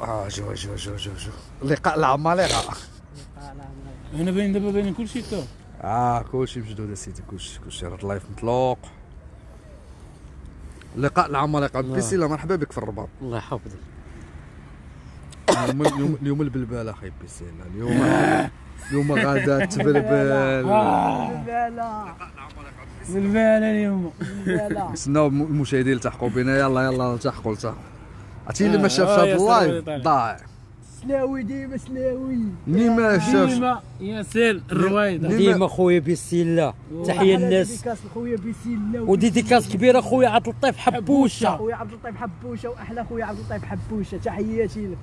آه جو جو جو جو جو لقاء العمالقه هنا باين دابا باين كلشي تو. آه كلشي مجدود اسيدي كلشي كلشي راه ال live مطلوق. لقاء العمالقه بسيلا مرحبا بك في الرباط. الله يحفظك. اليوم اليوم, اليوم البلبال أخي بسيلا اليوم اليوم غادا تبلبل. بالبال اليوم. نستناو المشاهدين يلتحقوا بنا. يلا يلا التحقوا التحقوا عرفتي اللي ما آه، شافش آه، هذا ال live. ضايع. سلاوي ديما سلاوي. مين ما شافش ديما ياسين الرويضه ديما- خويا بسيلا تحية الناس dédicace لخويا بيسيلا. و dédicace كبيرة خويا عبد اللطيف حبوشة. خويا عبد اللطيف حبوشة وأحلى خويا عبد اللطيف حبوشة. تحياتي لك.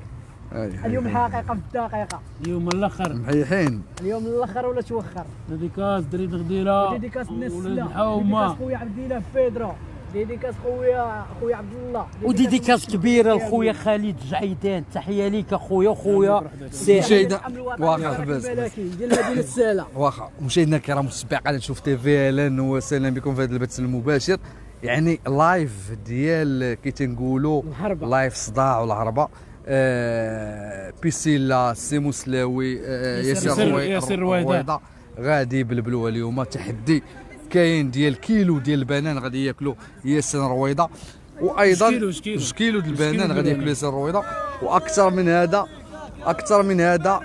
اليوم. حقيقة في الدقيقة. اليوم الأخر. محيحين. اليوم الأخر ولا توخر؟ dédicace دريد غديرة. dédicace الناس ولاد الحومه dédicace خويا عبد الله فيدرو. ديديكاس خويا خويا عبد الله. وديديكاس كبيره لخويا خالد جعيدان. تحية ليك اخويا خويا. مشاهدة. واخا الملكي ديال مدينه الساله واخا مشاهدينا الكرام مستبع قاعد نشوف تي في. أهلا وسهلا بكم في هذا البث المباشر. يعني لايف ديال كي تنقولوا. لايف صداع والهربه آه بيسيلا سي مسلاوي آه ياسر ياسر- روي- ياسر رويدة. رويدة غادي يبلبلوا اليوم. تحدي. كاين ديال كيلو ديال البنان غادي ياكلوا ياسر رويضة وأيضا. جوج كيلو ديال البنان غادي ديال ياكلوا ياسر رويضة. وأكثر من هذا أكثر من هذا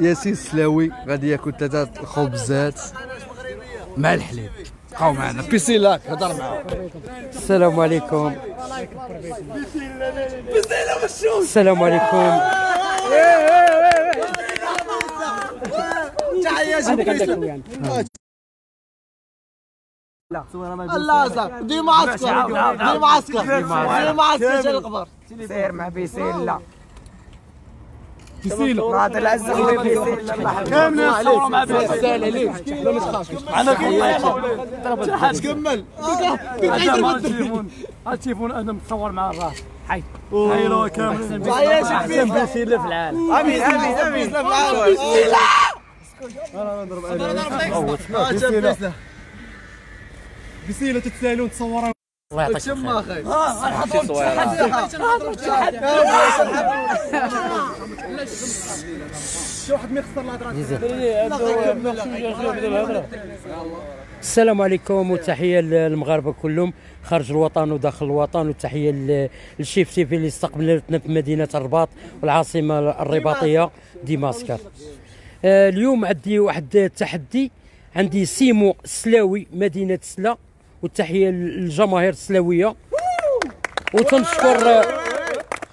ياسين السلاوي غادي ياكل ثلاثة الخبزات مع الحليب. بقاو معنا. بيسيلاك هضر معاهم. السلام عليكم. السلام عليكم. اللازق دي معسكر دي معسكر دي معسكر جا القبر سير مع بيسيلا بسيلة بعد العزة خويا بيسيلا كاملين نصوروا مع بيسيلا ليه لا نتخاش أنا كمل التليفون أنا متصور مع الراس. حي. لو كامل. أحسن. بيسيلا في العالم امين امين امين بيسيلا بيسيلا بسيلة تتسالون تصوروا الله يعطيك شم الخير. أخي السلام عليكم وتحية للمغاربة كلهم. خارج الوطن وداخل الوطن وتحية للشيف تيفي اللي استقبلتنا في مدينة الرباط والعاصمه الرباطية دمشق آه، اليوم عندي واحد التحدي. عندي سيمو السلاوي مدينة سلا. والتحية للجماهير السلاوية. وتنشكر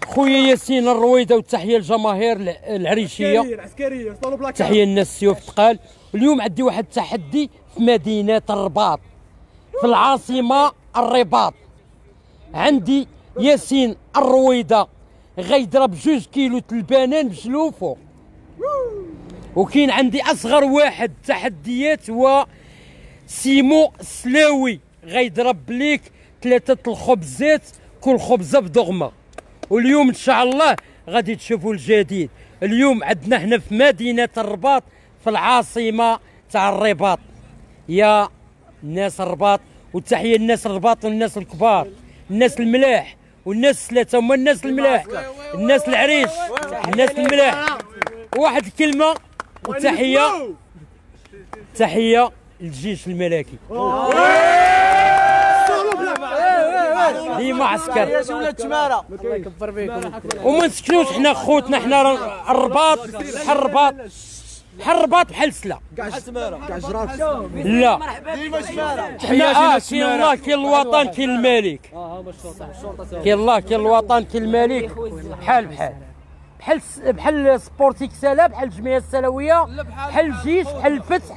خويا ياسين الرويدة والتحية للجماهير الع- العريشية. تحية للناس السيوف ثقال اليوم عندي واحد التحدي في مدينة الرباط في العاصمة الرباط. عندي ياسين الرويدة غيضرب جوج كيلو البنان بجلوفو. وكاين عندي أصغر واحد تحديات هو سيمو السلاوي. غيضرب ليك ثلاثة الخبزات كل خبزه بدغمه واليوم إن شاء الله غادي تشوفوا الجديد. اليوم عندنا هنا في مدينة الرباط في العاصمة تاع الرباط. يا الناس الرباط وتحيه الناس الرباط والناس الكبار. الناس الملاح والناس الثلاثه هما الناس الملاح. الناس العريش الناس الملاح. واحد الكلمة وتحية. تحية للجيش الملكي. ديما عسكر. ولاد تمارة. وما نسكنوش حنا خوتنا حنا الرباط بحال الرباط بحال الرباط بحال سلا لا. ديما شماره حنا آه كاين الله كاين الوطن كاين الملك. كاين الله كاين الوطن كاين الملك. بحال بحال. بحال بحال سبورتيك سلا بحال الجمعية السلوية بحال الجيش بحال الفتح.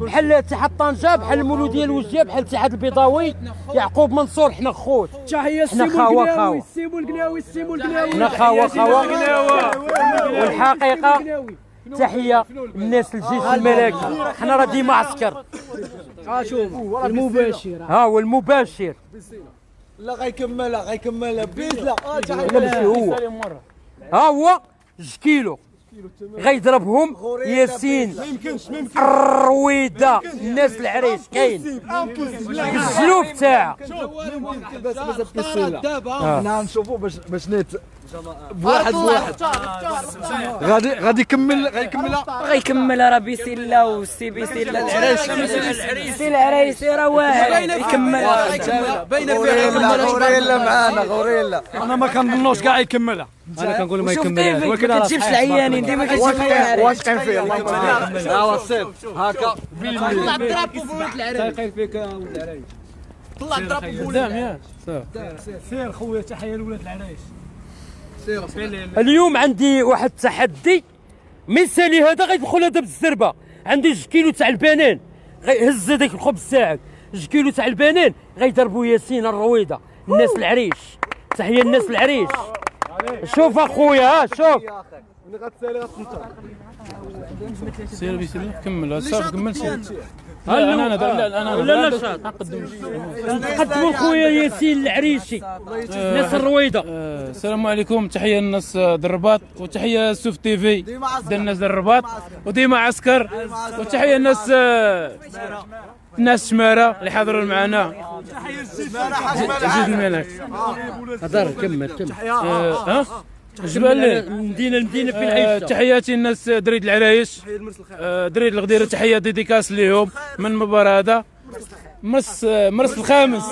بحال اتحاد طنجه بحال المولوديه الوجديه بحال الاتحاد البيضاوي. يعقوب منصور حنا خوت. تحيه حنا القناوي. السيمو القناوي السيمو القناوي حنا خاوة خاوة. والحقيقة تحيه للناس الجيش الملكي حنا راه ديما عسكر. ها شوف المباشر. ها هو المباشر. لا غيكملها غيكملها. بيسلا آه لا ماشي هو. ها هو جوج كيلو. غيضربهم ياسين. الرويده الناس العريش كاين. بالسلوب تاعها حنا نشوفوا باش باش نيت بواحد بواحد. غادي غادي يكمل غادي يكملها غيكمل راه بسله وسي بسله العريس. سي العريس راه واحد يكمل باينه غوريلا غوريلا معانا غوريلا. أنا ما كنظنوش كاع يكملها. أنا كنقول ما يكملهاش ديفيد ما كتجيبش العيانين ديما كتجيب العيانين واثقين فيه الله يبارك ها هو الصيف هكا طلع الدراب وفولت العريس. طلع الدراب وفولت سير خويا تحية لولاد العرايش اليوم عندي واحد التحدي مثالي هذا غيدخل هذا بالزربة. عندي جوج كيلو تاع البنان غيهز هذاك الخبز تاعك جوج كيلو تاع البنان غيضربوا ياسين الرويضه الناس العريش. تحية الناس العريش. شوف أخويا ها شوف سير بيسير كمل. صافي كمل. سير لا أنا أنا لا أنا لا لا شاط. نقدموا خويا ياسين العريشي الناس الرويضه آه، السلام عليكم. تحية للناس الرباط وتحية سوف تي في. ديال الناس د الرباط وديما عسكر. وتحية الناس آه، الناس شمارة اللي حاضرين معنا. جوج الملك. هضر كمل كمل. آه، لي المدينة المدينة فين آه، عايشه تحياتي الناس دريد العرايش آه، دريد الغديره تحية ديديكاس ليهم. من المباراه هذا؟ مرس آه، مرس الخامس.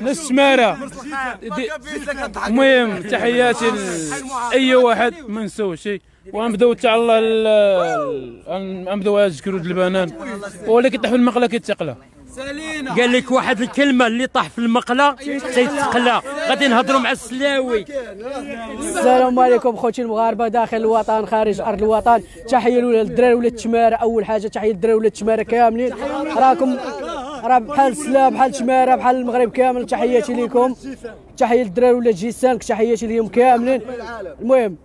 ناس شمارة. المهم تحياتي لاي واحد ما نساو شيء. ونبداو تاع الله ال- ال- نبداو نذكروا البنان. ولا كيطيح في المقلة كيتقلى. قال لك واحد الكلمة اللي طاح في المقلة تيتقلى غادي نهضروا مع السلاوي. السلام عليكم خوتي المغاربة داخل الوطن خارج أرض الوطن. تحية لولاد الدراري ولاد التماره أول حاجة تحية للدراري ولاد التماره كاملين. راكم راه بحال السلا بحال التماره بحال المغرب كامل. تحياتي لكم تحية للدراري ولاد جيسانك تحياتي ليهم كاملين. المهم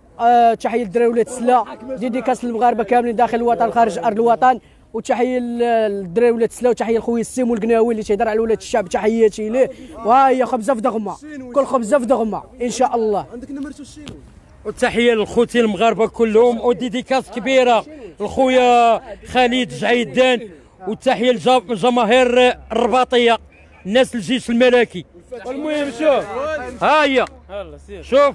تحية للدراري ولاد السلا ديديكاس للمغاربة كاملين داخل الوطن خارج أرض الوطن. وتحية للدراري ولاد السلا وتحية لخويا السيم القناوي اللي تيهضر على ولاد الشعب تحياتي ليه. وها هي خبزه في دغمه كل خبزه في دغمه إن شاء الله. وتحية للخوتي المغاربة كلهم وديديكاس كبيرة لخويا خالد جعيدان وتحية للجماهير الرباطية الناس الجيش الملكي. المهم شوف. ها هي شوف.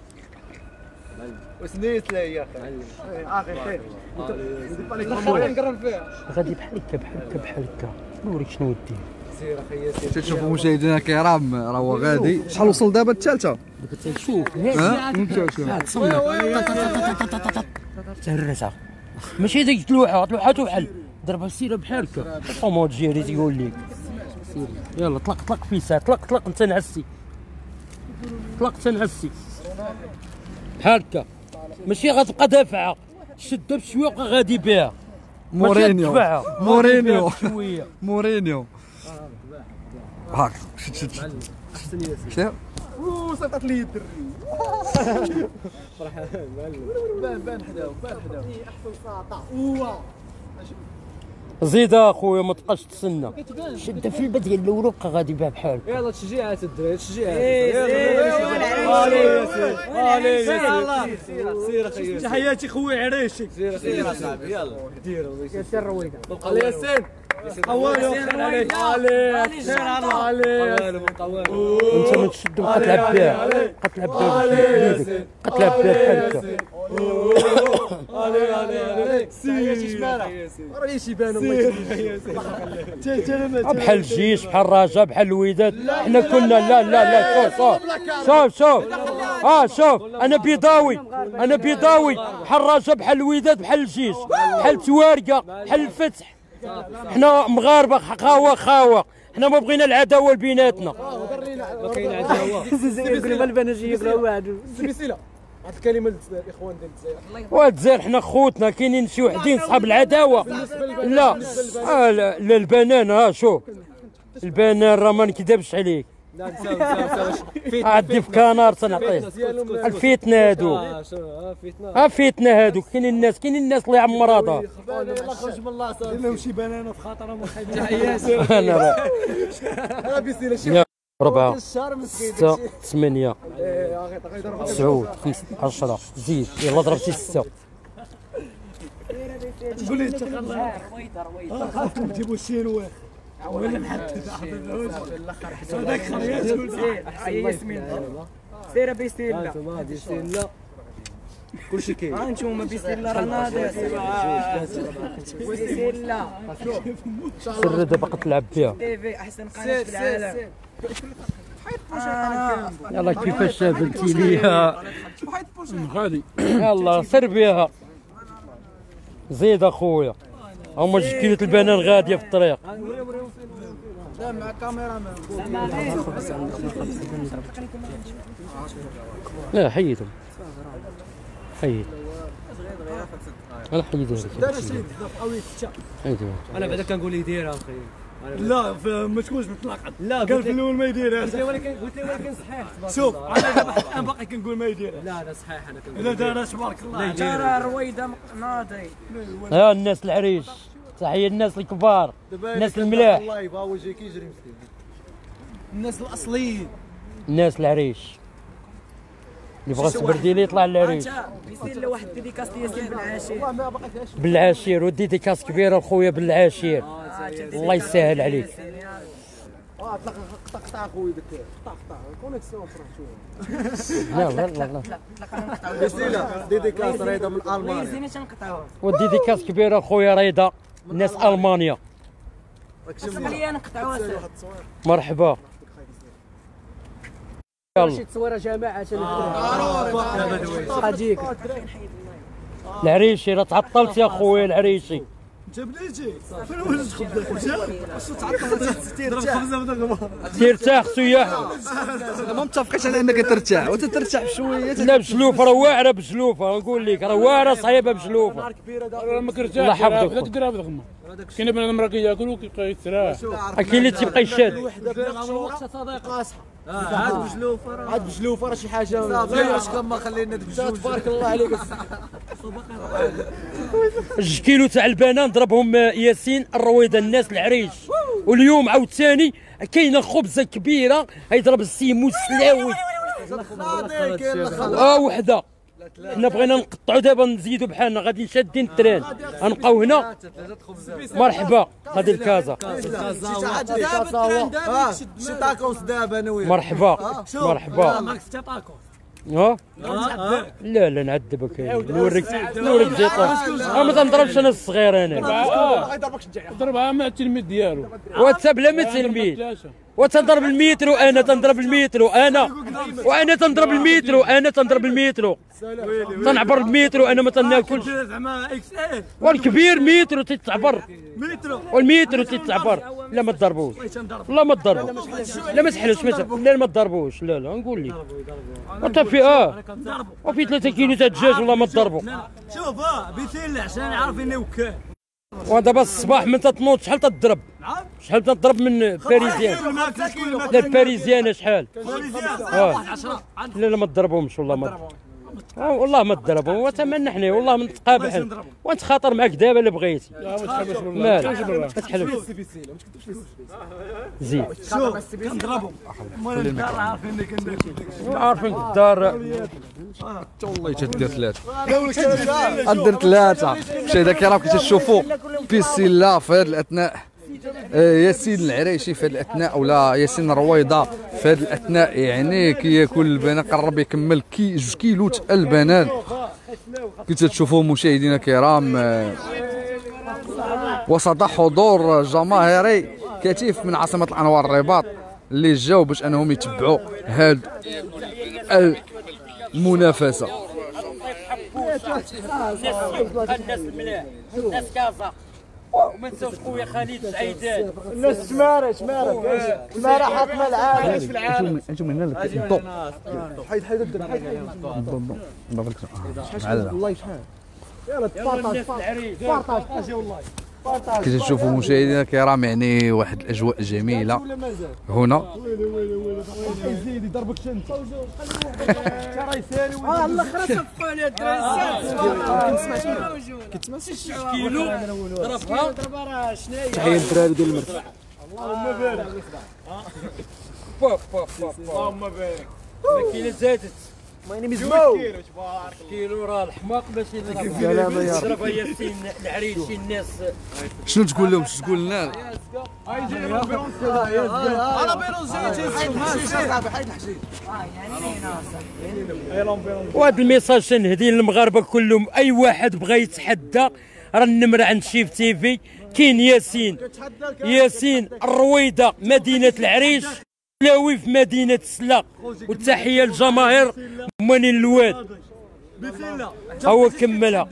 وسنيت لي يا أخي. أخي خير. غادي بحال هكا بحال هكا بحال هكا. نوريك شنو دير تشوفوا مشاهدينا الكرام راه هو غادي. شحال وصل دابا؟ الثالثة. شوف ها؟ تهرسها. ماشي ديك اللوحه لوحته بحال ضربها سيره بحال هكا. اومو جيري تيقول لك سير. يلا طلق طلق فيسا طلق طلق انت نعسي. طلق انت نعسي. بحال هكا ماشي غتبقى دافعة. شدها بشوية وبقى غادي بها مورينيو. مورينيو. مورينيو. هاك. شد شد شد. شد. وصلت لي الدري. زيد اخويا ما تبقاش تسنى. شدها في البدء ديال الأول وبقى غادي بها بحال. يلا تشجيعات الدراري تشجيعات سير أخي تحياتي خويا عريشي سير اصاحبي يلا. ياسر رويدة. علي ياسين أنت ما تشد وبقى تلعب بها بقى تلعب بها بيدك بقى تلعب بها بحال هكا راه آه، بحال الجيش بحال الرجاء بحال الوداد حنا كنا لا لا لا شوف شوف شوف شوف آه شوف أنا بيضاوي أنا بيضاوي بحال الرجاء بحال الوداد بحال الجيش بحال التوارقه بحال الفتح حنا مغاربه خاوه خاوه حنا ما بغينا العداوه بيناتنا ما يقولوا واحد هاد الكلمة للاخوان ديال الجزائر. والجزائر حنا خوتنا كاينين شي وحدين صحاب العداوة. لا. آه لا لا، البنان ها شوف. البنان راه ما نكذبش عليك. عندي في كنار تنعطيه الفيتنه هادو. ها فيتنه هادو. كاينين الناس كاينين الناس اللي عمر هذا لهم شي بنانة في خاطرهم أنا راه يا أربعة ستة ثمانية. تسعود خمسة عشرة. زيد. يلا ضربتي ستة. قول لي. انت خافكم تجيبوا الشينوي ولا محدد هذاك خريات ياسمين سير بيستيلا كلشي كاين انتوما بيستيلا راه ناضي بيستيلا سر دابا كتلعب فيها. تيفي أحسن قناة في العالم. يلا كيفاش بنتي ليها غادي يلا سر بيها. زيد أخويا. هما جوج كيلو البنان غادية في الطريق. لا حيدهم حيد. أنا حيدهم حيدهم أنا بعدا كنقول لي ديرها أخي. لا ما تكونش متناقض لا قال في الأول ما يديرها. قلت لي ولكن قلت لي ولكن صحيح شوف أنا الان باقي كنقول ما يديرها. لا لا صحيح أنا كنقول الا دارها تبارك الله. ترى رويدة ناضي ها الناس العريش. تحيه الناس الكبار. الناس الملاح. الله يبغى وجهك يجري مسكين. الناس الأصليين. الناس العريش. اللي بغى السبرديل يطلع للعريش أنت بيسيلا واحد dédicace ياسين بالعاشر بالعاشير و dédicace كبيرة لخويا بالعاشير. الله يسهل عليك. قطع خويا داك قطع قطع connexion لا لا لا لا. بسيله dédicace ريضه من ألمانيا. تنقطعوها كبيرة لخويا ريضه ناس ألمانيا. خلينا نقطعوها سير. مرحبا. شي تصويره جماعة غاديك العريشي راه تعطلت يا خويا العريشي. انت بليتي فين وجدت تعطلت الخبزه بدا ترتاح سياح ما. متفقش على انك ترتاح وتترتاح بشوية. لا بشلوفة راه واعره بشلوفة. نقول لك راه واعره صعيبة بشلوفة. ما. كرتاش الله يحفظك. لا تقرا بضغمه كاين بنادم راه كياكل وكيبقى يتراح كاين اللي تيبقى يشاد عاد بجلوفه عاد بجلوفه راه شي حاجة. غير اش كما خلينا ديك الجوج تبارك الله عليك. جوج كيلو تاع البنان ضربهم ياسين الرويضه الناس العريش. واليوم عاوتاني كاينة خبزة كبيرة يضرب السيمو السلاوي. آه وحدة. حنا بغينا نقطعوا دابا نزيدوا بحالنا. غادي شادين التران غنبقاو هنا. مرحبا. أنا وياك مرحبا. مرحبا. ها؟ لا لا نعذبك نوريك نوريك زيطه ما تنضربش أنا الصغير أنا. ضربها مع التلميذ ديالو. واتساب لا ما تلميذ وتنضرب المترو أنا تنضرب المترو أنا وأنا تنضرب المترو أنا تنضرب المترو تنعبر المترو أنا ما تناكلش. والكبير مترو تتعبر. مترو والمترو تتعبر. لا ما تضربوش. لا ما تضربوش. لا ما تحلوش ما ت- لا ما تضربوش. لا لا نقول لك. وانت في آه. وفي 3 كيلو تاع الدجاج والله ما تضربوا. شوف آه بيتين عشان عارف اني وكال. ودابا الصباح من تتنوض شحال تضرب؟ شحال تضرب من parisienne؟ لا ال parisienne شحال؟ لا لا ما تضربهمش والله ما والله ما تضربهم وتمنى حنا والله ما نتقابل. وأنت خاطر معاك دابا اللي بغيتي مالك. ما تحلفش. زيد شوف. كنضربهم. الدار عارفين عارفين الدار. والله تدير ثلاثة ندير ثلاثة شي. هذا كي راكم تشوفوا بيسيلا في هذا الأثناء. آه، ياسين العريشي في الأثناء ولا ياسين الرويضه في الأثناء يعني كياكل البنان قرب يكمل كي جوج كيلو البنان. كي تشوفوا مشاهدينا الكرام آه، وسط حضور جماهيري كثيف من عاصمة الأنوار الرباط اللي جاوا باش أنهم يتبعوا هاد المنافسة. وما نساوش خويا خالد سعيدان. الناس شمارة شمارة شمارة حاكمة العالم. أنتم أنتم من هنا الضوء حيد حيد الدم حيد. حيد والله شحال؟ يلا تبارطاج بارطاج والله كي تشوفوا مشاهدينا الكرام يعني واحد الأجواء جميلة. هنا. تحية بارك كاينة زادت مزمو كيلو راه الحماق باش يضرب سلامة يا ياسين العريش شي الناس شنو تقول لهم شنو تقول لنا أنا بيرون زيد وهذا الميساج تنهدي للمغاربه كلهم اي واحد بغى يتحدى راه النمره عند شيف تيفي كاين ياسين ياسين الرويضه مدينه العريش لاوي في مدينة السلا والتحيه للجماهير. مانين الواد هو كملها.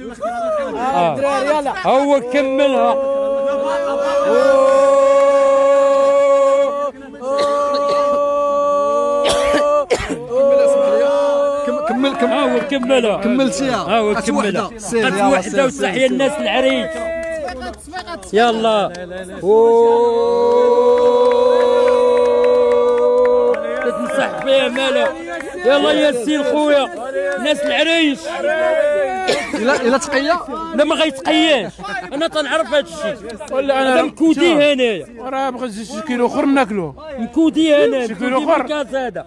آه. يلا هو كملها. كم- كمل كمل. ها هو كملها. كملتيها ها هو كملها. قد وحده وتحيه الناس العريش يلا. فيها مالا. يلا ياسين خويا ناس العريش الا إلا تقيه لا ما غيتقياش. أنا تنعرف هذا الشيء. ولا أنا؟ مكودي هنايا. راه بغيت شي كيلو أخر ناكلوه مكودي هنا شي كيلو أخر؟ مركز هذا.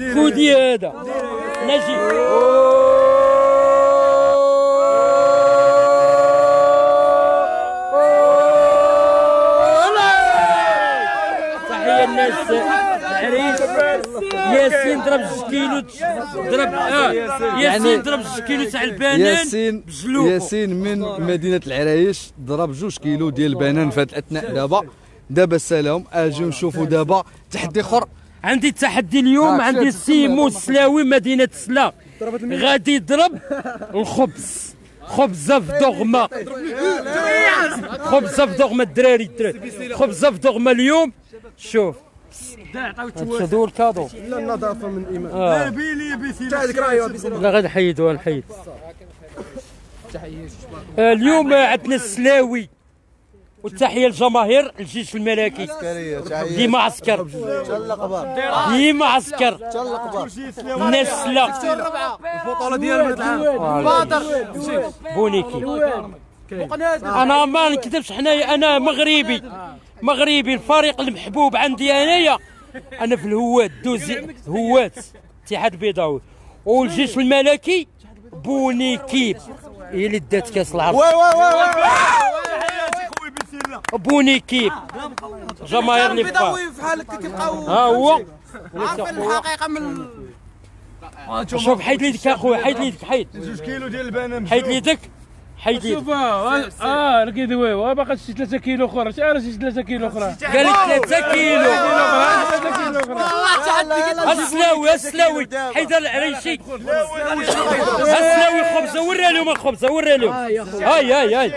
مكودي هذا. نجي. ياسين ضرب جوج كيلو ضرب آه ياسين. ضرب جوج كيلو تاع البنان ياسين. ياسين من مدينة العرايش ضرب جوج كيلو ديال البنان في هذا الأثناء. دابا دابا سلام اجيو نشوفوا دابا تحدي أخر. عندي التحدي اليوم آه، عندي سيمو السلاوي مدينة سلا. غادي يضرب الخبز. خبزة في دغمة. خبزة في دغمة الدراري الدراري. خبزة في دغمة اليوم. شوف. هادو الكادو النظافة من إيمان. آه. بيلي بيسي راهي لا غادي نحيدو نحيد. آه، اليوم عندنا السلاوي والتحية للجماهير الجيش الملكي. ديما عسكر. ديما عسكر. الناس لا البطولة ديال العام. بونيكي. أنا ما نكذبش حنايا أنا مغربي. مغربي الفريق المحبوب عندي أنايا. أنا في الهوات دوزي هوات. اتحاد بيضاوي. والجيش الملكي bonne équipe هي اللي دات كاس العرب؟ oui oui oui bonne équipe جماهير les FAR بحالك كيبقاو ها هو؟ عارفين الحقيقة من شوف حيد لي يدك أخويا حيد لي يدك حيد. جوج كيلو ديال البنان. حيد لي يدك حيد لي شوف آه آه لقيت وي باقي شي 3 كيلو أخرى شي عارف شي 3 كيلو أخرى قال لك 3 كيلو 3 كيلو أخرى السلاوي السلاوي حيدر العريشي السلاوي خبزه وري لهم الخبزه وري لهم هاي هاي هاي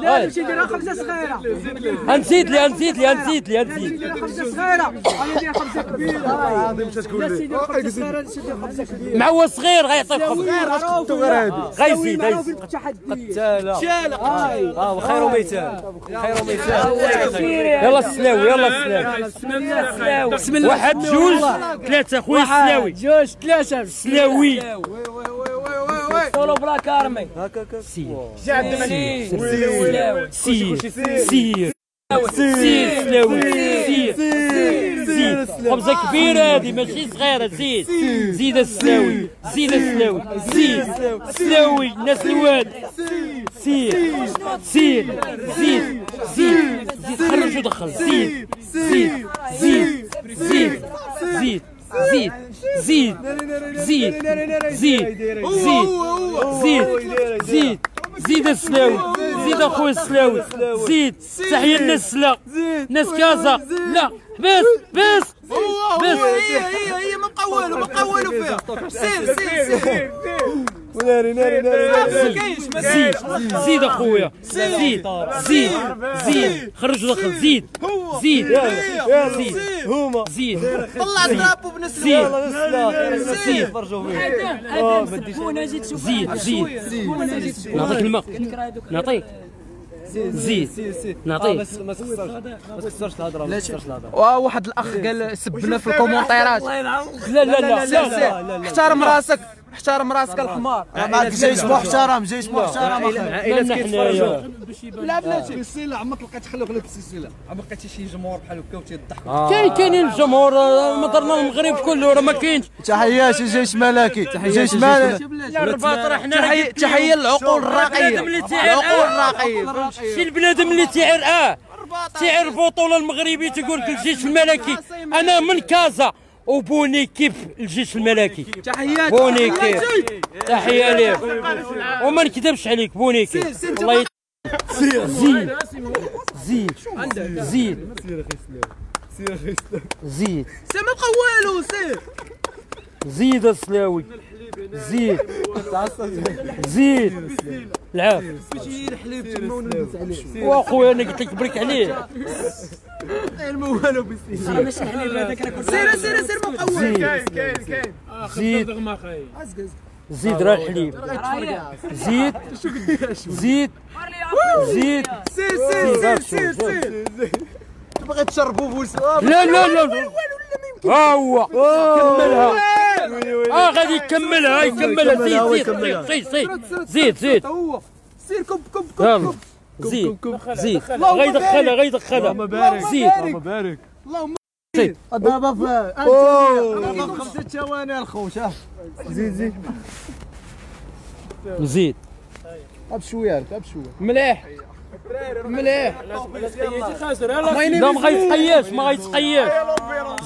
لا نمشي نديرها خبزه صغيره هنزيد لي هنزيد لي هنزيد لي هنزيد خبزه صغيره أنا ندير خبزه كبيره لي خبزه خبزه مع هو صغير غيعطيك خبز معروف غير هادي غيزيد آه خير ميتان خير ميتان يلا السلاوي يلا السلاوي بسم الله واحد جوج ثلاثة خويا السلاوي جوج ثلاثة السلاوي طولوا بلا كارمي سير سير سير سير سير سير زيد خبزة كبيرة هذه ماشي صغيرة زيد زيد السلاوي زيد السلاوي زيد سلاوي الناس الواد سير سير زيد زيد زيد خرج ودخل زيد زيد زيد زيد زيد زيد زيد زيد زيد زيد زيد زيد زيد السلاوي زيد اخويا السلاوي زيد تحية للناس لا ناس كازا لا بس بس بس هي هي هي ما بقى والو ما بقى والو فيها سير سير سير ناري ناري ناري زيد زيد اخويا زيد زيد زيد خرج ودخل زيد زيد زيد هما زيد طلع الدرابو بنفس زيد زيد جيت شوف زيد زيد نعطيك الماء نعطيك زيد آه، نعطيك بس ما تخسرش ما تخسرش الهضره ما تخسرش الهضره واحد الاخ قال سبنا في الكومونتيرات لا لا لا لا احترم راسك احترم راسك الحمار. جيش محترم جيش محترم. لا نحن لا بلاتي السلسلة عمرك لقيت خلوك لك السلسلة. عمرك لقيتي شي جمهور بحال هكا وتيضحك كاين كاينين الجمهور آه، مطرنا المغرب كله راه ما كاينش. تحياتي جيش ملكي جيش ملكي الرباط راه حنا تحية تحية للعقول الراقية البنادم اللي تعير العقول آه. الراقية شي البنادم اللي تعير آه. تعير البطوله المغربي تقول لك الجيش الملكي أنا من كازا. و bonne équipe الجيش الملكي تحيات bonne équipe تحيه ليك وما نكذبش عليك bonne équipe الله يت... زيد زيد زيد زيد سي ما بقى والو سير زيد السلاوي زيد. زيد. العاف واخويا أنا قلت لك برك عليه. سير سير سير ما بقى والو زيد زيد. زيد راه الحليب زيد. زيد. زيد. سير سير سير زيد سير. تبغي تشربوا بولس لا لا لا. ها هو. كملها. آه غادي يكملها يكملها. زيد زيد زيد زيد. زيد سير كب كب كب زيد. زيد. غيدخلها غيدخلها زيد. بارك اللهم دابا في خمسة ثواني الخوت ها. زيد زيد. زيد. بشويه بشويه مليح. مليح. لا ما غيتقياش ما غيتقياش.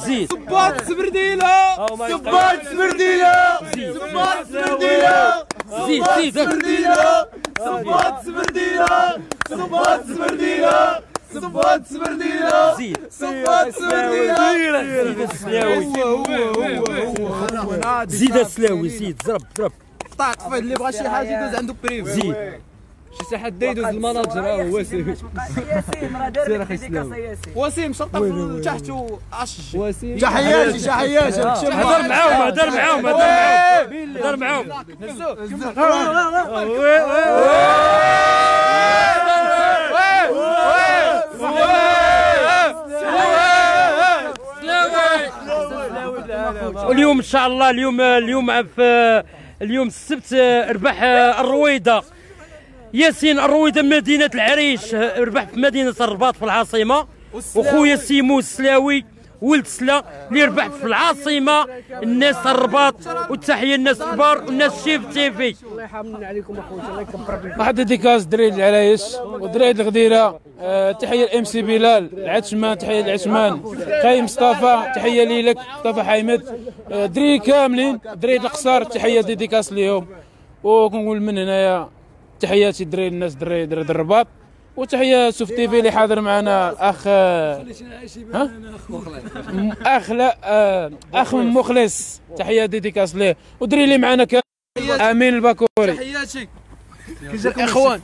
زيد. صباط سبرديله صباط سبرديله صباط سبرديله زيد. زيد. سبرديله صباط سبرديله صباط سبرديله صباط سبرديله زيد. صباط سبرديله زيد السلاوي. زيد السلاوي زيد. ضرب ضرب طاق فهد اللي بغى شي حاجة يدوز عنده بريف زيد. شي تحدي يدوز المناجر ها هو سير سير أخي سلام. وسيم شرطه تحته عش وسيم. تحياتي تحياتي هضر معاهم هضر معاهم هضر معاهم. هضر معاهم. واليوم إن شاء الله اليوم اليوم في اليوم السبت ربح الرويدة. ياسين الرويدة من مدينة العريش ربح في مدينة الرباط في العاصمة. وخويا سيمو السلاوي ولد سلا اللي ربح في العاصمة. الناس الرباط والتحية للناس الكبار والناس شيف تيفي. الله يحملنا عليكم اخويا الله يكبر بك. واحد ديكاس دري العرايش ودري الغديرة آه، تحية الام سي بلال العتمان تحية العتمان خاي مصطفى تحية ليلك مصطفى حامد آه، دري كاملين دري القصار تحية ديديكاس ليهم. وكنقول من هنايا تحياتي دري الناس دري دري الرباط وتحية شوف تيفي اللي حاضر معنا الاخ آه، أخ لا آه، أخ مخلص. تحية dédicace ليه. ودري اللي معنا أمين الباكوري. تحياتي إخوان.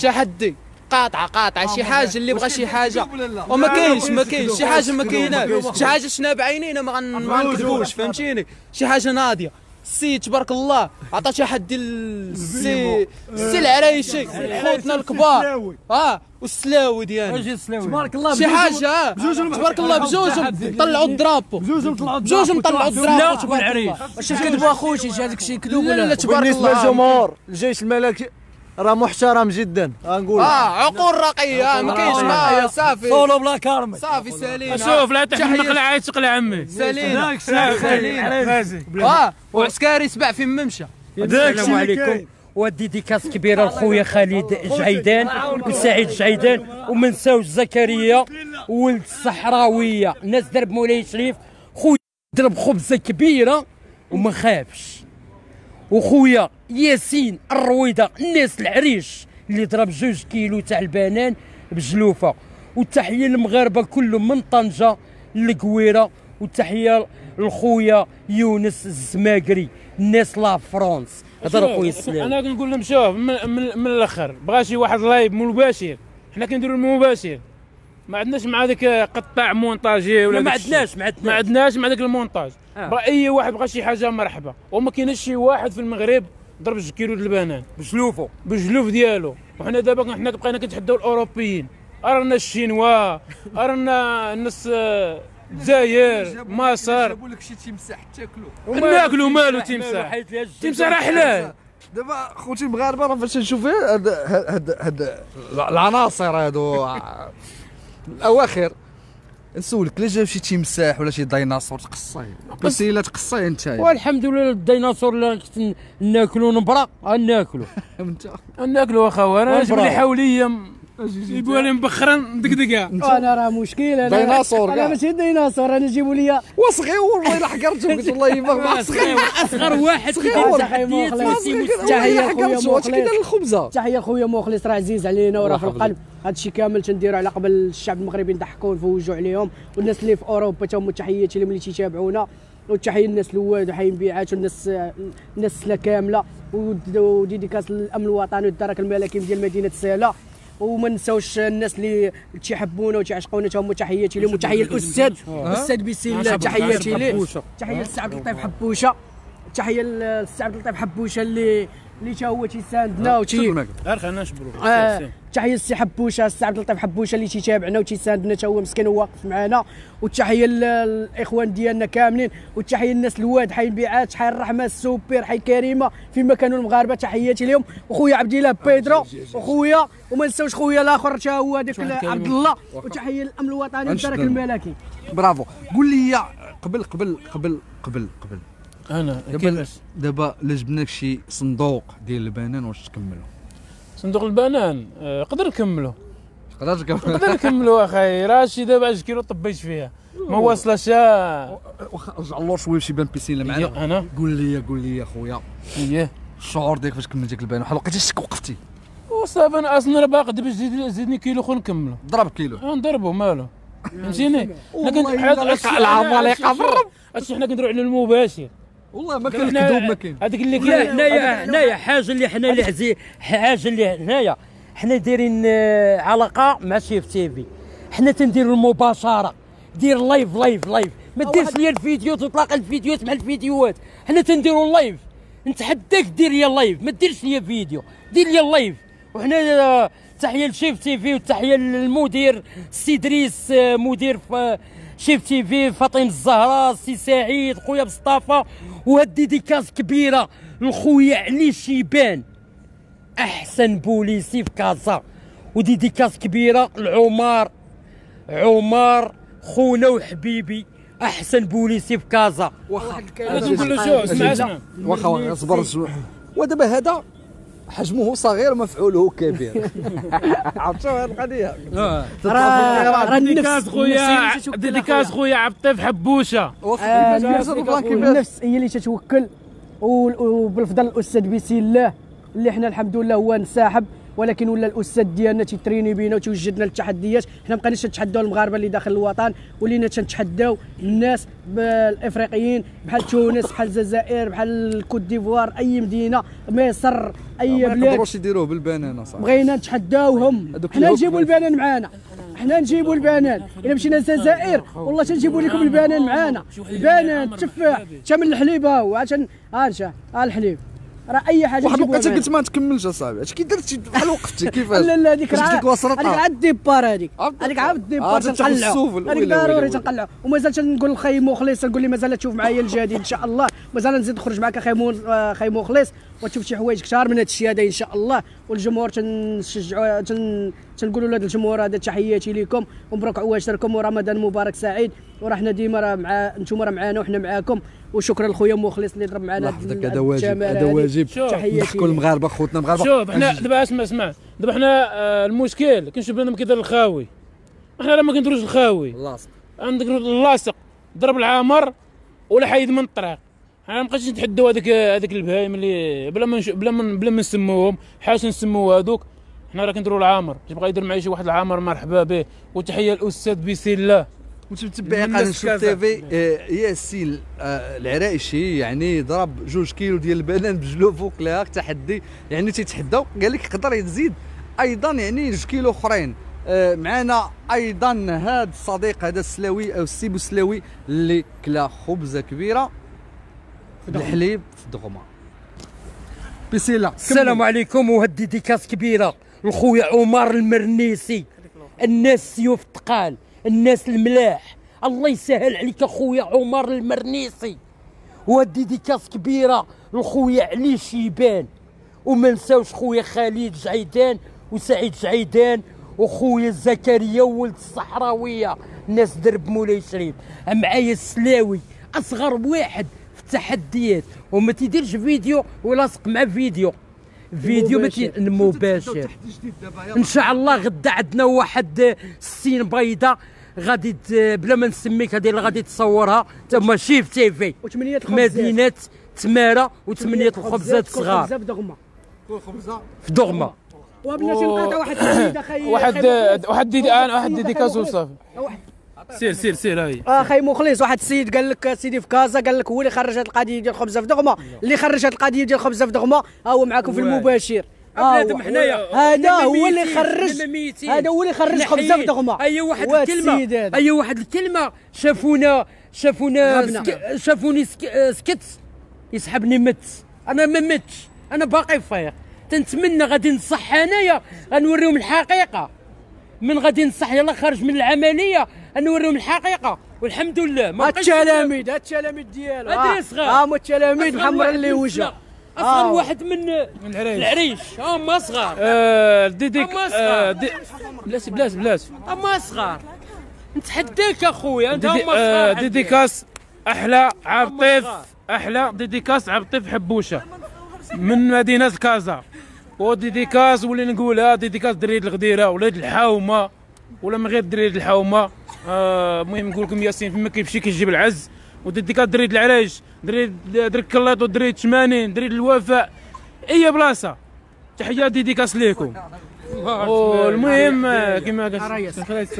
تحدي. قاطعه قاطعه شي حاجة اللي بغى شي حاجة. وما كاينش ما كاينش. شي حاجة ما كايناش شي حاجة شفنا بعينينا ما غنكذبوش فهمتيني؟ شي حاجة ناضية. السي تبارك الله عطى تحدي للسي السي العرايشي خوتنا الكبار. آه والسلاوي ديالنا أجي السلاوي. تبارك الله شي حاجة. آه تبارك الله بجوجهم طلعوا الدرابو. بجوجهم طلعوا بجوجهم طلعوا الدرابو تبارك الله. واش كذبوا اخويا شي هذاك الشيء كذوب لا لا ولا تبارك بالنسبة الله. للجمهور الجيش الملكي راه محترم جدا. غنقول آه عقول راقيه ما كاينش ما صافي. صولو بلا كارمي صافي سالينا شوف لا تحمل تحية. مقلعة تقلع عمي سالينا سالينا آه وعسكري سبع في ممشى السلام عليكم. وديديكاس كبيرة لخويا خالد جعيدان وسعيد جعيدان وما نساوش زكريا ولد الصحراويه الناس درب مولاي شريف. خويا ضرب خبزه كبيرة وما خافش. وخويا ياسين الرويضه الناس العريش اللي ضرب جوج كيلو تاع البنان بجلوفة. والتحية للمغاربة كلهم من طنجة للقويرة. والتحية لخويا يونس الزماقري الناس La France هضر خويا السلام. أنا كنقول لهم شوف من, من, من الأخر بغى شي واحد live مباشر. حنا كنديروا المباشر. ما عندناش مع ذاك قطاع مونتاجي ولا لا ما. عندناش. ما عندناش مع ذاك المونتاج. آه. بغى اي واحد بغى شي حاجة مرحبا. وما كاينش شي واحد في المغرب ضرب جوج كيلو د البنان. بجلوفو بالجلوف ديالو. وحنا دابا حنا بقينا كنتحداو الأوروبيين. رانا الشينوا رانا الناس آه، الجزائر مصر. جابوا لك شي تيمساح تاكلو. ناكلو مالو تمساح. تمساح. راه حلال. دابا خوتي المغاربة راه فاش نشوف هاد هاد هاد العناصر هادو. الأواخر. نسولك لا جاب شي تيمساح ولا شي ديناصور تقصيه بسيله تقصيه انت والحمد لله الديناصور اللي كنت ناكلو نبرا ناكلو أنت. ناكلو اخا أنا نجيب لي. حوليه يجيبوا لي مبخرا ندقدقها أنا راه مشكل أنا ديناصور أنا. ماشي ديناصور أنا جيبوا لي وصغير والله إلا حقرته قلت والله ما صغير. أصغر واحد صغير. تحية خويا مخلص. الخبزة؟ تحية خويا مخلص راه عزيز علينا وراه في القلب. هذا الشيء كامل تنديروا على قبل الشعب المغربي نضحكوا ونفوجوا عليهم. والناس اللي في أوروبا تا هما تحياتي لهم اللي تيتابعونا. وتحيه للناس الواد وحي مبيعات والناس الناس السلا كاملة. ود- وديديكاس للامن الوطني والدرك الملكي ديال مدينة ساله وما نساوش الناس اللي تيحبونا وتيعشقونا هما تحياتي لهم وتحيه الأستاذ. الأستاذ الله تحياتي ليه تحيه للسي عبد اللطيف حبوشة. تحيه للسي عبد اللطيف حبوشة اللي اللي تا هو تيساندنا وتي غير خلينا نشبرو. آه، تحية للسي حبوشة السي عبد اللطيف حبوشة اللي تيتابعنا وتيساندنا تا هو مسكين وواقف معنا والتحيه للإخوان ديالنا كاملين. والتحيه للناس الواد حي البيعات حي الرحمة السوبر حي كريمة. فيما كانوا المغاربة تحياتي لهم. وخويا عبد الله بيدرو. وخويا وما نساوش خويا الآخر تا هو هذاك عبد الله. وتحية للأمن الوطني والدرك الملكي. برافو. قول لي قبل قبل قبل قبل قبل. أنا دابا كيفاش؟ دابا الا جبنا لك شي صندوق ديال البنان واش تكملوا صندوق البنان آه، نقدر نكملو. تقدر تكمل. نقدر نكملو اخاي راه شي دابا 10 كيلو طبيت فيها. ما واصلاش آه، واخا رجع اللور شوية شي بان بيسين معنا أنا؟ قول لي قول لي خويا. اييه الشعور ديالك فاش كملتي ديك البنان؟ بحال لقيتي شك وقفتي. وصافي أنا أصلا راه باقي دابا زيد زيدني كيلو خو نكملو. ضرب كيلو. آه، نضربو مالو. فهمتيني؟ كنت لك العمالقة بالرب. هادشي حنا كنديروا على المباشر. والله ما كان الكذوب ما كاين هذاك اللي كاين هنايا هنايا حاجة اللي حنا اللي عزي حاجة اللي هنايا. حنا دايرين آه، علاقة مع شوف تيفي حنا تنديروا المباشرة. دير live live live ما ديرش ليا الفيديو تطلق الفيديوهات مع الفيديوهات. حنا تنديروا ال live نتحداك دير ليا ال live ما ديرش ليا فيديو. دير ليا ال live وحنا آه، تحية لشوف تيفي وتحية للمدير سي دريس آه، مدير في شوف تي في فاطمة الزهراء سي سعيد خويا مصطفى. وهاد dédicace كبيره لخويا علي شيبان احسن بوليسي في كازا و dédicace كبيره لعمر عمر خونا وحبيبي احسن بوليسي في كازا واخا أنا تنقول له شوف اسمع اسمع واخا واخا اصبر شوي ودابا هذا حجمه صغير ومفعوله كبير. عرفتوا هذه القضية؟ راه راه النفس خويا النفس هي اللي تتوكل dédicace. خويا. عبد الطيف حبوشه آه، النفس هي اللي تتوكل. و- وبالفضل الأستاذ بسم الله اللي حنا الحمد لله هو انسحب. ولكن ولا الأستاذ ديالنا تيتريني بينا وتوجدنا للتحديات. حنا ما بقيناش نتحداو المغاربة اللي داخل الوطن ولينا تنتحداو الناس الافريقيين بحال تونس بحال الجزائر بحال الكوت ديفوار أي مدينة مصر أي ما بلاد. يقدروش يديروه بالبنان صاحبي بغينا نتحداوهم. حنا نجيبوا. البنان معانا. حنا نجيبوا البنان. إلا مشينا للجزائر والله تنجيبوا لكم البنان معانا. البنان التفاح حتى من الحليبه وعشان ها الحليب. راه أي حاجة واحد الوقيته معانا. قلت ما تكملش أصاحبي. اش كي درتي بحال وقفتي كيفاش؟ لا لا هذيك راه هذيك عاد ال départ هذيك. هذيك عاد آه، ال départ تنقلعوا السوفل. هذيك ضروري ويلي. تنقلعوا ومازال تنقول لخي مخلص؟ تنقول لي مازال تشوف معايا الجديد إن شاء الله. مازال نزيد نخرج معك آه، أخي مخلص. وتشوف شي حوايج كثار من هذا الشيء هذا إن شاء الله. والجمهور تنشجعوا تن تنقولوا لهذا الجمهور هذا تحياتي لكم ومبروك عواشركم ورمضان مبارك سعيد. وراه حنا ديما راه مع أنتم راه معانا وحنا معاكم. وشكرا لخويا مخلص اللي ضرب معنا هذا واجب هذا. واجب. تحياتي نضحكوا المغاربه خوتنا المغاربه شوف حنا دابا اسمع اسمع. دابا حنا آه، المشكل كنشوف بنادم كيدير الخاوي. حنا راه ما كنديروش الخاوي. لاصق عندك اللاصق. ضرب العامر ولا حيد من الطريق. حنا ما بقيتش نتحداو هذيك هذيك البهايم اللي بلا ما نش- بلا ما بلا ما نسموهم حاش نسموا هذوك حنا راه كنديروا العامر يبغى يدير معايا شي واحد العامر مرحبا به. وتحية الاستاذ بسم الله وتتبعي من قناه شوف. تي في آه، ياسين آه، العرايشي يعني ضرب جوج كيلو ديال البنان بجلوفو كلاك تحدي. يعني تيتحداو قال لك يقدر يزيد أيضا يعني جوج كيلو أخرين. آه، معنا أيضا هذا الصديق هذا السلاوي أو السيمو السلاوي اللي كلا خبزة كبيرة. بالحليب في دغمة. بسم الله السلام عليكم وهاد ديديكاس كبيرة. لخويا عمر المرنيسي. الناس سيوف الثقال الناس الملاح. الله يسهل عليك أخويا عمر المرنيسي. وهاد ديديكاس كبيرة لخويا علي شيبان. وما نساوش خويا خالد جعيدان وسعيد جعيدان وخويا زكريا ولد الصحراوية. الناس درب مولاي شريف. معايا السلاوي أصغر واحد في التحديات وما تيديرش فيديو ولاصق مع فيديو. فيديو تي- مباشر إن شاء الله غدا عندنا واحد السين بيضاء غادي بلا ما نسميك هذه اللي غادي تصورها. تما شيف تيفي وثمانية الخبزات. مدينة تمارة وثمانية الخبزات كل صغار. خبزة بدغمة في دغمة. وبناتي نقاطع واحد واحد. واحد واحد. وصافي. واحد- سير سير سير هاي. أخي مخلص. واحد السيد قال لك سيدي في كازا قال لك هو اللي خرج هذه القضية ديال الخبزه في دغمه اللي خرج هذه القضية ديال الخبزه في دغمه ها هو معكم في المباشر. بنادم. حنايا. هذا هو اللي خرج. هذا هو اللي خرج خبزه في. دغمه أي واحد الكلمة. أي واحد الكلمة شافونا شافونا. سك... شافوني سك... آه، سكت. يسحبني مت. أنا ما متش. أنا باقي فايق. تنتمنى غادي نصح انايا غنوريهم الحقيقة. من غادي نصح يلا خارج من العملية. غنوريهم الحقيقة والحمد لله. ما التلاميذ ها التلاميذ ديالو. أدري ها. صغار. هما التلاميذ أصغر محمر اللي وجه. أصغر آه. واحد من من العريش. العريش. هما صغار آه، ديديك أما آه، دي- بلاش بلاش بلاش هما صغار نتحداك أخويا أنت هما آه، صغار ديديكاس أحلى عبد الطيف صغار. أحلى. ديديكاس عبد الطيف حبوشة. من مدينة كازا. وديديكاس واللي نقولها ديديكاس دريد الغديرة ولاد الحومة. ولا من غير دريد الحومة. آه، المهم نقول لكم ياسين فما كيمشي كيجيب العز. وديديكاس دريد العرايش دريد دريد كلاط ودريد شمانين دريد الوفاء اي بلاصة. تحية ديديكاس ليكم والمهم آه، كما قلت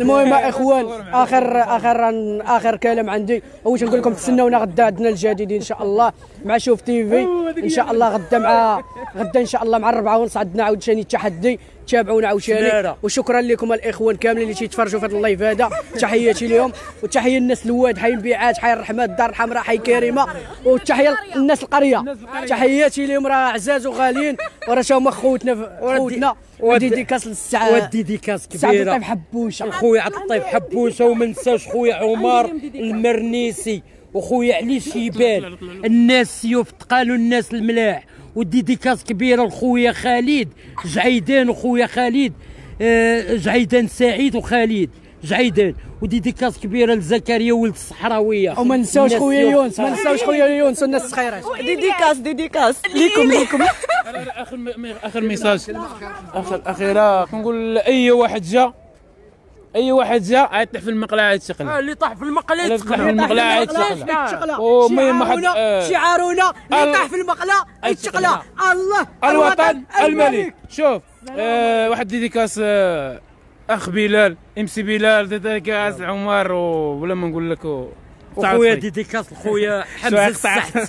المهم يا إخوان اخر آخر آخر كلام عندي. واش نقول لكم تسناونا غدا عندنا الجديد إن شاء الله مع شوف تي في. إن شاء الله غدا مع غدا إن شاء الله مع الربعة ونص عندنا عاوتاني التحدي تابعونا عاوتاني. وشكرا لكم الإخوان كاملين اللي تيتفرجوا في هذا ال live هذا. تحياتي لهم. وتحية للناس الواد حي البيعات حي الرحمة الدار الحمراء حي كريمة. وتحية للناس القرية. تحياتي لهم. راه عزاز وغاليين. وراه هما خوتنا خوتنا. و dédicace للسعاده وال dédicace سعد كبيرة. الطيب حبوشة. خويا عبد الطيب حبوشة وما نساوش خويا عمر المرنيسي وخويا علي شيبان. الناس سيوف تقالوا الناس الملاح. و dédicace كبيرة لخويا خالد جعيدان وخويا خالد آه، جعيدان سعيد وخالد جعيدان. و dédicace كبيرة لزكريا ولد الصحراوية. وما نساوش خويا يونس ما. نساوش خويا يونس والناس الصخيرات dédicace dédicace. ليكم ليكم. آخر م- آخر message. آخر أخيرا كنقول أي واحد جا أي واحد جا غيطيح في المقلاع آه، يتسقل اللي طاح في المقلاع اللي طاح في المقلاع يتسقل ومهم واحد شعارنا آه، اللي ال- طاح في المقلاع يتسقل الله الوطن الملك. شوف آه واحد dédicace آه أخ بلال إم سي بلال dédicace عمر ولا ما نقول لك وخويا dédicace لخويا حمزة. السحت